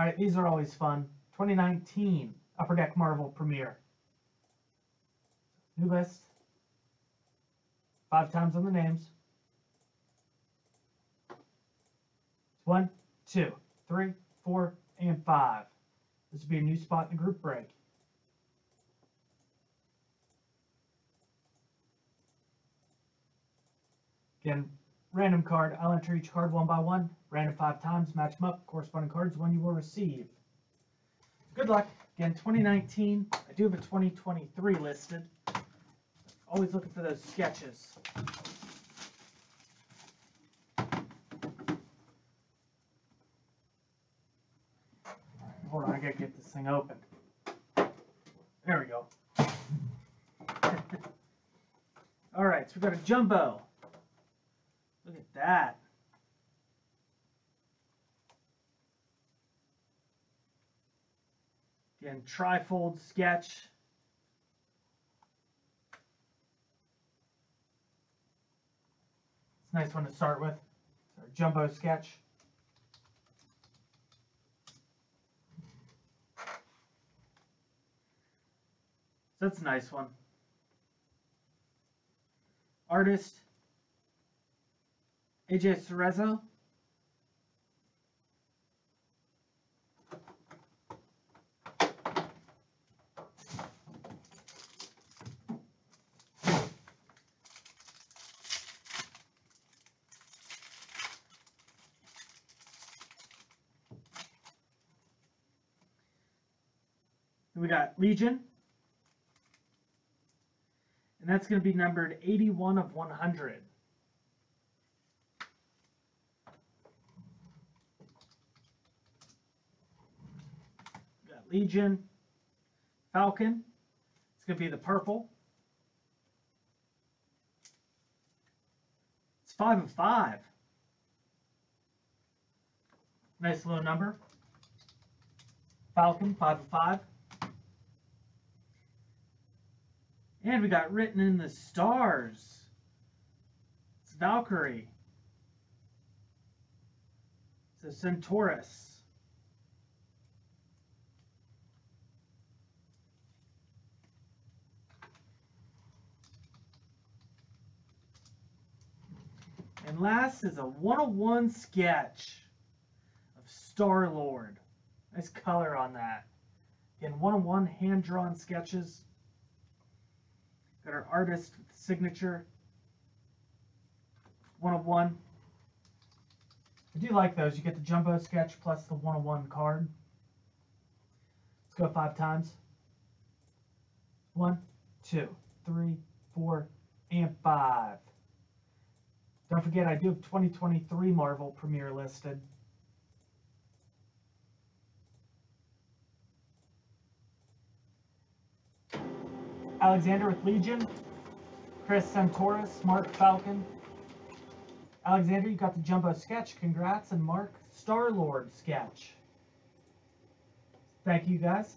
All right, these are always fun. 2019 Upper Deck Marvel Premier. New list. Five times on the names. One, two, three, four, and five. This will be a new spot in the group break. Again, random card. I'll enter each card one by one. Random five times. Match them up. Corresponding cards, one you will receive. Good luck. Again, 2019. I do have a 2023 listed. Always looking for those sketches. Hold on, I gotta get this thing open. There we go. All right, so we got a jumbo. That. Again, trifold sketch. It's a nice one to start with. It's our jumbo sketch. So that's a nice one. Artist AJ Cerezo. We got Legion. And that's going to be numbered 81 of 100. Legion. Falcon. It's going to be the purple. It's 5 of 5. Nice low number. Falcon, 5 of 5. And we got written in the stars. It's Valkyrie. It's a Centaurus. And last is a 101 sketch of Star Lord. Nice color on that. Again, 101 hand drawn sketches. Got our artist signature. One of one. I do like those. You get the jumbo sketch plus the one of one card. Let's go five times. One, two, three, four, and five. Don't forget, I do have 2023 Marvel Premier listed. Alexander with Legion. Chris Centaurus, Mark Falcon. Alexander, you got the jumbo sketch. Congrats. And Mark, Star Lord sketch. Thank you guys.